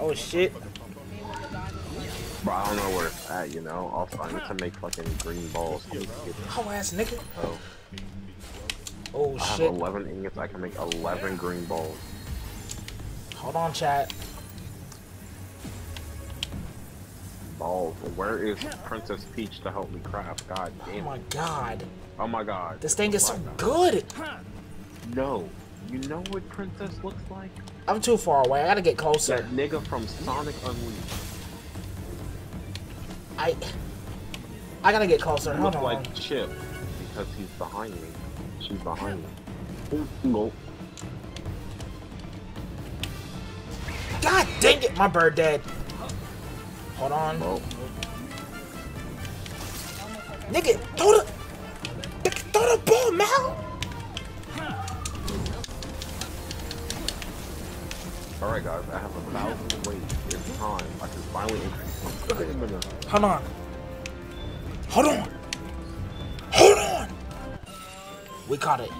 Oh shit. Bro, I don't know where it's at, you know? Also, I need to make fucking green balls. I Oh ass nigga. oh. Oh I have 11 ingots, I can make 11 green balls. Hold on, chat. Balls. Where is Princess Peach to help me craft? God damn. It. Oh my god. Oh my god. This thing is Oh so God. good. No. You know what Princess looks like? I'm too far away. I gotta get closer. That nigga from Sonic Unleashed. I I gotta get closer. Hold looks on. like Chip because he's behind me. She's behind me. Ooh, No. God dang it, my bird dead. Hold on. No. Nigga, throw the throw the ball, Mal. Alright guys, I have a thousand weight. It's time. I can finally increase my stamina. Hold on. Hold on. Hold on. We caught it.